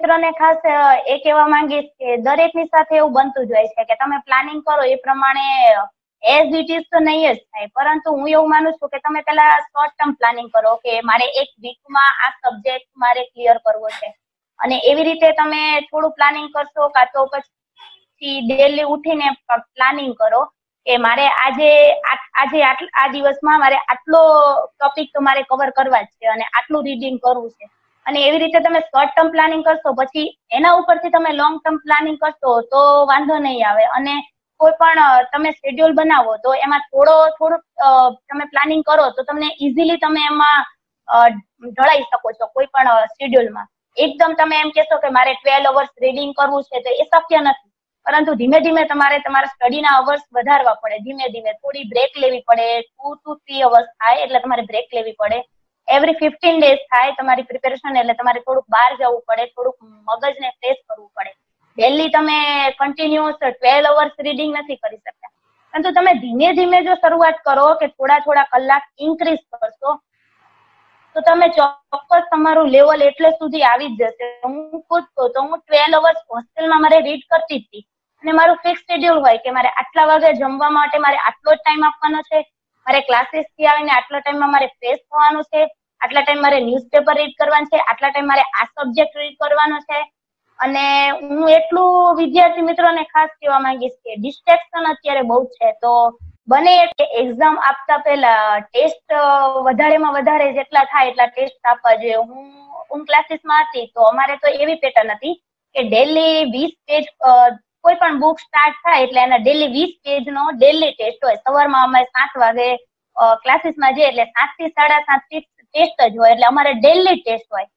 મિત્રોને ખાસ એ કહેવા માંગીશ કે દરેકની સાથે એવું બનતું જ હોય છે કે તમે પ્લાનિંગ કરો એ પ્રમાણે એઝ ઇટ ઇઝ તો નહીં જ થાય. પરંતુ હું એવું માનું છું કે તમે પેલા શોર્ટ ટર્મ પ્લાનિંગ કરો કે મારે એક વીકમાં આ સબ્જેક્ટ મારે ક્લિયર કરવો છે. અને એવી રીતે તમે થોડું પ્લાનિંગ કરશો કાં તો પછી ડેલી ઉઠીને પ્લાનિંગ કરો કે મારે આજે આજે આ દિવસમાં મારે આટલો ટોપિક તો મારે કવર કરવા જ છે અને આટલું રીડિંગ કરવું છે. અને એવી રીતે તમે શોર્ટ ટર્મ પ્લાનિંગ કરશો, પછી એના ઉપરથી તમે લોંગ ટર્મ પ્લાનિંગ કરશો, તો વાંધો નહીં આવે. અને કોઈ પણ તમે શેડ્યુલ બનાવો, તો એમાં થોડો થોડુંક તમે પ્લાનિંગ કરો, તો તમને ઇઝીલી તમે એમાં ઢળાઈ શકો છો, કોઈ પણ શેડ્યુલમાં એકદમ તમે એમ કહેશો કે મારે ટ્વેલ્વ અવર્સ રીડિંગ કરવું છે, તો એ શક્ય નથી. પરંતુ ધીમે ધીમે તમારે તમારા સ્ટડીના અવર્સ વધારવા પડે. ધીમે ધીમે થોડી બ્રેક લેવી પડે ટુ ટુ થ્રી અવર્સ થાય એટલે તમારે બ્રેક લેવી પડે. એવરી ફિફ્ટીન ડેઝ થાય તમારી પ્રિપેરેશન એટલે તમારે થોડુંક બહાર જવું પડે, થોડુંક મગજને ફ્રેશ કરવું પડે. ડેલી તમે કન્ટિન્યુઅસ ટ્વેલ્વ અવર્સ રીડિંગ નથી કરી શકતા. પરંતુ તમે ધીમે ધીમે જો શરૂઆત કરો કે થોડા થોડા કલાક ઇન્ક્રીઝ કરશો, તો તમે ચોક્કસ તમારું લેવલ એટલે સુધી આવી જ જશે. હું ખુદ તો હું ટ્વેલ્વ અવર્સ હોસ્ટેલમાં મારે રીડ કરતી હતી. અને મારું ફિક્સ શેડ્યુલ હોય કે મારે આટલા વાગે જમવા માટે મારે આટલો જ ટાઈમ આપવાનો છે મારે ક્લાસીસથી આવીને આટલા ટાઈમમાં મારે ફ્રેશ થવાનું છે, આટલા ટાઈમ મારે ન્યૂઝપેપર રીડ કરવાનું છે, આટલા ટાઈમ મારે આ સબ્જેક્ટ રીડ કરવાનો છે. અને હું એટલું વિદ્યાર્થી મિત્રોને ખાસ કહેવા માંગીશ કે ડિસ્ટ્રેક્શન અત્યારે બહુ છે. તો બને એટલે એક્ઝામ આપતા પહેલા ટેસ્ટ વધારેમાં વધારે જેટલા થાય એટલા ટેસ્ટ આપવા જોઈએ. હું હું ક્લાસીસમાં હતી તો અમારે તો એવી પેટર્ન હતી કે ડેલી વીસ પેજ પણ બુક સ્ટાર્ટ થાય એટલે એના ડેલી વીસ પેજ નો ડેલી ટેસ્ટ હોય. સવારમાં અમે સાત વાગે ક્લાસીસમાં જઈએ એટલે સાતથી સાડા સાત ટેસ્ટ જ હોય. એટલે અમારે ડેલી ટેસ્ટ હોય.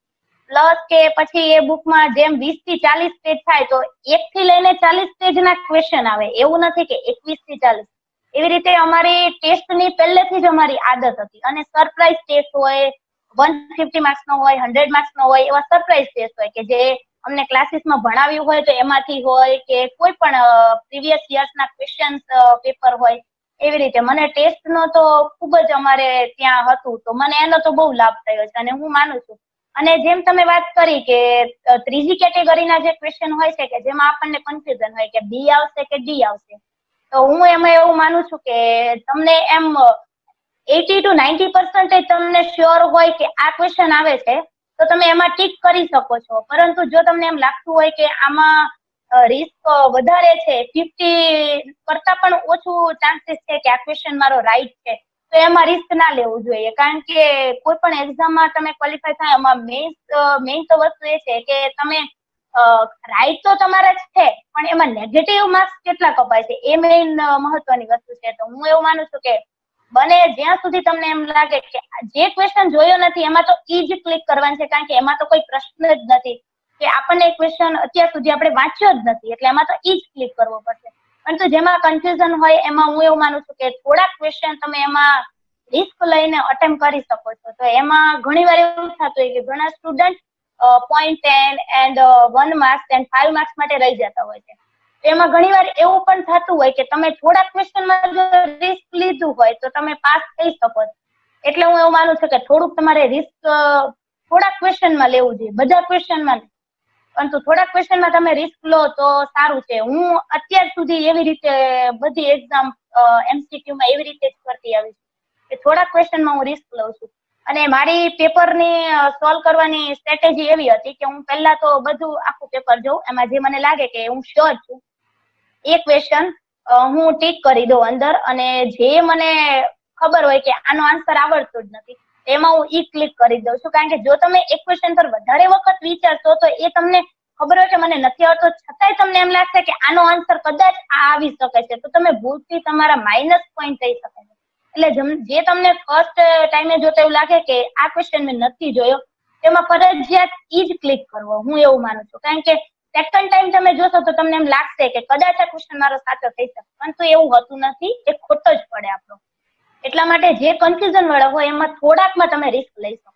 પ્લસ કે પછી એ બુકમાં જેમ વીસથી ચાલીસ પેજ થાય તો એક થી લઈને ચાલીસ પેજ ના ક્વેશ્ચન આવે. એવું નથી કે એકવીસથી ચાલીસ. એવી રીતે અમારી ટેસ્ટની પહેલેથી જ અમારી આદત હતી. અને સરપ્રાઇઝ ટેસ્ટ હોય વન ફિફ્ટી માર્ક્સ નો હોય હંડ્રેડ માર્ક્સ નો હોય, એવા સરપ્રાઇઝ ટેસ્ટ હોય કે જે અમને ક્લાસીસમાં ભણાવ્યું હોય તો એમાંથી હોય કે કોઈ પણ પ્રીવિયસ યર્સના ક્વેશ્ચન્સ પેપર હોય, એવી રીતે. મને ટેસ્ટ નો તો ખૂબ જ અમારે ત્યાં હતું તો મને એનો તો બહુ લાભ થયો છે અને હું માનું છું. અને જેમ તમે વાત કરી કે ત્રીજી કેટેગરીના જે ક્વેશ્ચન હોય છે કે જેમાં આપણને કન્ફ્યુઝન હોય કે બી આવશે કે ડી આવશે, તો હું એમાં એવું માનું છું કે તમને એમ એટી ટુ નાઇન્ટી પર્સન્ટેજ તમને શ્યોર હોય કે આ ક્વેશ્ચન આવે છે તો તમે એમાં ટીક કરી શકો છો. પરંતુ જો તમને એમ લાગતું હોય કે આમાં રિસ્ક વધારે છે ફિફ્ટી કરતા પણ ઓછું ચાન્સીસ છે કે આ ક્વેશ્ચન મારો રાઈટ છે, તો એમાં રિસ્ક ના લેવું જોઈએ. કારણ કે કોઈ પણ એક્ઝામમાં તમે ક્વોલિફાય થાય, એમાં મેઇન મેઇન તો વસ્તુ એ છે કે તમે રાઈટ તો તમારા જ છે, પણ એમાં નેગેટિવ માર્ક્સ કેટલા કપાય છે, એ મેઇન મહત્વની વસ્તુ છે. તો હું એવું માનું છું કે બને જ્યાં સુધી તમને એમ લાગે કે જે ક્વેશ્ચન જોયો નથી, એમાં તો ઈ જ ક્લિક કરવાનું છે, કારણ કે એમાં તો કોઈ પ્રશ્ન જ નથી. કે આપણને ક્વેશ્ચન અત્યાર સુધી આપણે વાંચ્યો જ નથી, એટલે એમાં તો ઈ જ ક્લિક કરવો પડશે. પરંતુ જેમાં કન્ફ્યુઝન હોય, એમાં હું એવું માનું છું કે થોડાક ક્વેશ્ચન તમે એમાં રિસ્ક લઈને અટેમ્પ કરી શકો છો. તો એમાં ઘણી વાર એવું થતું હોય કે ઘણા student point ten and one marks and five marks માટે રહી જતા હોય છે. એમાં ઘણી વાર એવું પણ થતું હોય કે તમે થોડાક ક્વેશ્ચનમાં જો રિસ્ક લીધું હોય તો તમે પાસ થઈ શકો એટલે હું એવું માનું છું કે થોડુંક તમારે રિસ્ક થોડાક ક્વેશ્ચનમાં લેવું જોઈએ. બધા ક્વેશ્ચનમાં પરંતુ થોડા ક્વેશ્ચનમાં તમે રિસ્ક લો તો સારું છે. હું અત્યાર સુધી એવી રીતે બધી એક્ઝામ એમસીક્યુમાં એવી રીતે જ કરતી આવી છું કે થોડા ક્વેશ્ચનમાં હું રિસ્ક લઉં છું. અને મારી પેપરની સોલ્વ કરવાની સ્ટ્રેટેજી એવી હતી કે હું પહેલા તો બધું આખું પેપર જોઉં. એમાં જે મને લાગે કે હું શ્યોર છું એ ક્વેશ્ચન હું ટીક કરી દઉં અંદર અને જે મને ખબર હોય કે આનો આન્સર આવડતો જ નથી એમાં હું ઈ ક્લિક કરી દઉં છું. કારણ કે જો તમે એક ક્વેશ્ચન પર વધારે વખત વિચારશો તો એ તમને ખબર હોય કે મને નથી આવતો છતાંય તમને એમ લાગશે કે આનો આન્સર કદાચ આ આવી શકે છે. તો તમે ભૂલથી તમારા માઇનસ પોઈન્ટ થઈ શકે છે. એટલે જે તમને ફર્સ્ટ ટાઈમે જોતા એવું લાગે કે આ ક્વેશ્ચન મેં નથી જોયો, તેમાં ફરજિયાત ઈ જ ક્લિક કરવો. હું એવું માનું છું. કારણ કે સેકન્ડ ટાઈમ તમે જોશો તો તમને એમ લાગશે કે કદાચ આ ક્વેશ્ચન મારો સાચો થઈ શકે. પરંતુ એવું હોતું નથી. એ ખોટો જ પડે આપણો. એટલા માટે જે કન્ફ્યુઝન વાળો હોય એમાં થોડાકમાં તમે રિસ્ક લઈ શકો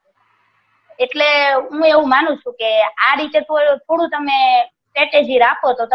એટલે હું એવું માનું છું કે આ રીતે થોડું તમે સ્ટ્રેટેજી રાખો તો